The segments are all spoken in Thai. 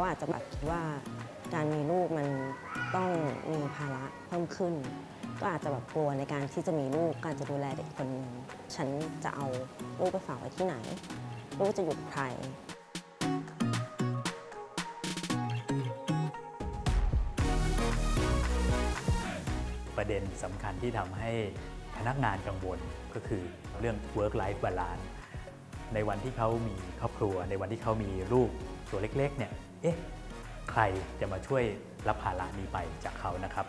เขาอาจจะแบบคิดว่าการมีลูกมันต้องมีภาระเพิ่มขึ้น ก็อาจจะแบบกลัวในการที่จะมีลูกการจะดูแลเด็กคนนึงฉันจะเอาลูกไปฝากไว้ที่ไหน ลูกจะอยู่ใครประเด็นสำคัญที่ทำให้พนักงานกังวลก็คือเรื่อง work life balance ในวันที่เขามีครอบครัว ในวันที่เขามีลูกตัวเล็กๆเนี่ย เอ๊ะใครจะมาช่วยรับภาระนี้ไปจากเขานะครับ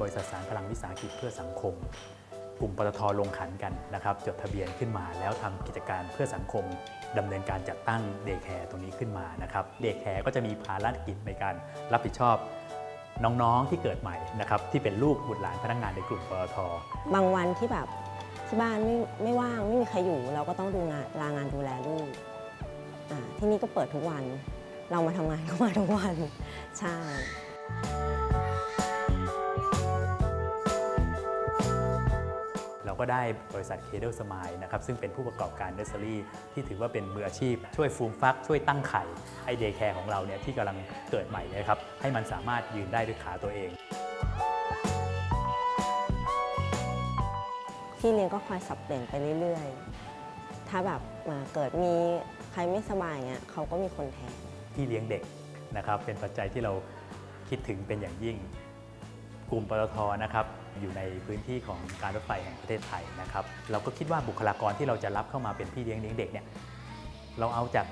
บริษัทสานพลังวิสาหกิจเพื่อสังคม กลุ่มปตทลงขันกันนะครับ จดทะเบียนขึ้นมาแล้วทำกิจการเพื่อสังคมดำเนินการจัดตั้ง daycare ตรงนี้ขึ้นมานะครับ daycare ก็จะมีภารกิจในการรับผิดชอบน้องๆที่เกิดใหม่นะครับที่เป็นลูกบุตรหลานพนักงานในกลุ่มปตทบางวันที่แบบ ที่บ้านไม่ไม่ว่างไม่มีใครอยู่ เราก็ต้องดูงานลางานดูแลลูกที่นี่ก็เปิดทุกวัน เรามาทำงานก็มาทุกวัน ใช่เราก็ได้บริษัทเคเด l สมายนะครับซึ่งเป็นผู้ประกอบการเนอสเซอรี่ที่ถือว่าเป็นมืออาชีพ ช่วยฟูมฟัก ช่วยตั้งไข่ไอ้ daycare ของเราเนี่ยที่กำลังเกิดใหม่นะครับให้มันสามารถยืนได้ด้วยขาตัวเอง พี่เลี้ยงก็คอยสับเปลี่ยนไปเรื่อยๆ ถ้าแบบมาเกิดมีใครไม่สบายเงี้ยเขาก็มีคนแทนที่เลี้ยงเด็กนะครับ เป็นปัจจัยที่เราคิดถึงเป็นอย่างยิ่ง กลุ่มปตทนะครับอยู่ในพื้นที่ของการรถไฟแห่งประเทศไทยนะครับ เราก็คิดว่าบุคลากรที่เราจะรับเข้ามาเป็นพี่เลี้ยงเลี้ยงเด็กเนี่ยเราเอาจาก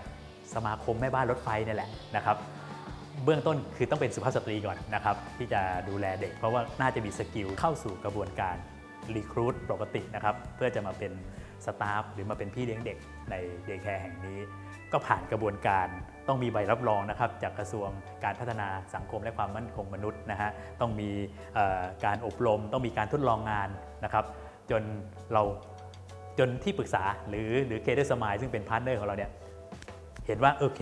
สมาคมแม่บ้านรถไฟนี่แหละนะครับ เบื้องต้นคือต้องเป็นสุภาพสตรีก่อนนะครับ ที่จะดูแลเด็ก เพราะว่าน่าจะมี skill เข้าสู่กระบวนการ recruit ปกตินะครับเพื่อจะมาเป็น staff หรือมาเป็นพี่เลี้ยงเด็กใน daycare แห่งนี้ ก็ผ่านกระบวนการต้องมีใบรับรองนะครับจากกระทรวงการพัฒนาสังคมและความมั่นคงมนุษย์นะฮะต้องมีการอบรม ต้องมีการทดลองงานนะครับ จนเราจนที่ปรึกษาหรือหรือเคเดสมายซึ่งเป็น partner ของเราเนี่ยเห็นว่าโอเค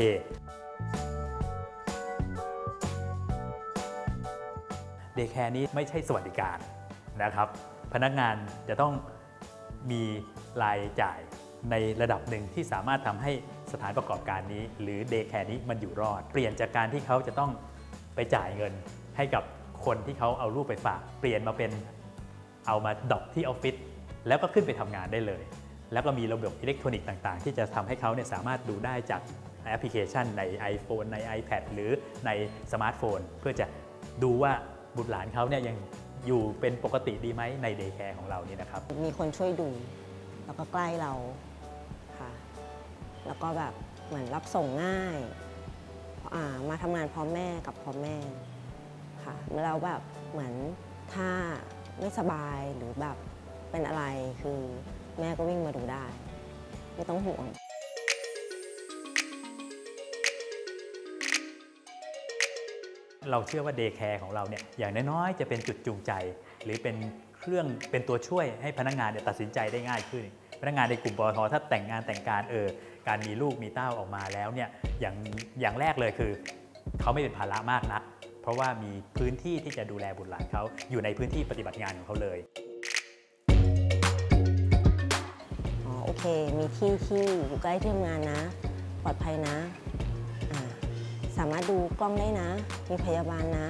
daycare นี้ไม่ใช่สวัสดิการนะครับ พนักงานจะต้องมีรายจ่ายในระดับหนึ่งที่สามารถทำให้สถานประกอบการนี้ หรือ daycare นี้มันอยู่รอด เปลี่ยนจากการที่เขาจะต้องไปจ่ายเงินให้กับคนที่เขาเอาลูกไปฝาก เปลี่ยนมาเป็นเอามา drop ที่ออฟฟิศแล้วก็ขึ้นไปทำงานได้เลย แล้วก็มีระบบอิเล็กทรอนิกส์ต่าง ๆ ที่จะทำให้เขาเนี่ยสามารถดูได้จากแอปพลิเคชันใน iPhone ใน iPad หรือในสมาร์ทโฟน เพื่อจะดูว่าบุตรหลานเขาเนี่ยยัง อยู่เป็นปกติดีไหมใน daycare ของเรานี่นะครับ มีคนช่วยดู แล้วก็ใกล้เราค่ะ แล้วก็แบบเหมือนรับส่งง่ายมาทำงานพร้อมแม่กลับพร้อมแม่ค่ะแล้วแบบเหมือนถ้าไม่สบายหรือแบบเป็นอะไรคือแม่ก็วิ่งมาดูได้ ไม่ต้องห่วง เราเชื่อว่าเดย์แคร์ของเราเนี่ยอย่างน้อยๆ จะเป็นจุดจูงใจ หรือเป็นเครื่องเป็นตัวช่วยให้พนักงานเนี่ยตัดสินใจได้ง่ายขึ้น พนักงานในกลุ่มปตทถ้าแต่งงานแต่งการเออการมีลูกมีเต้าออกมาแล้วเนี่ยอย่างอย่างแรกเลยคือ เขาไม่เป็นภาระมากนัก เพราะว่ามีพื้นที่ที่จะดูแลบุตรหลานเขาอยู่ในพื้นที่ปฏิบัติงานของเขาเลยอ๋อโอเค มีที่ที่อยู่ใกล้ที่ทำงานนะ ปลอดภัยนะ สามารถดูกล้องได้นะ มีพยาบาลนะ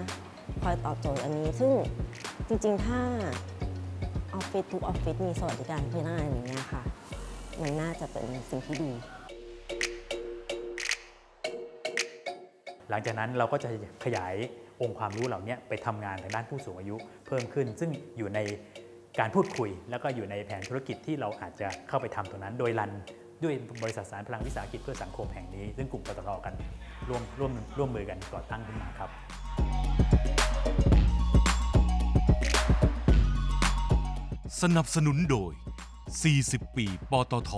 คอยตอบโจทย์อันนี้ ซึ่งจริงๆ ถ้าออฟฟิศทุกออฟฟิศมีสวัสดิการพนักงานอย่างเงี้ค่ะ มันน่าจะเป็นสิ่งที่ดี หลังจากนั้นเราก็จะขยายองค์ความรู้เหล่านี้ไปทำงานทางด้านผู้สูงอายุเพิ่มขึ้น ซึ่งอยู่ในการพูดคุย แล้วก็อยู่ในแผนธุรกิจที่เราอาจจะเข้าไปทำตรงนั้น โดยรัน ด้วยบริษัทสารพลังวิสาหกิจเพื่อสังคมแห่งนี้ ซึ่งกลุ่มปตทกันร่วมร่วมร่วมมือกันก่อตั้งขึ้นมาครับ สนับสนุนโดย 40 ปีปตท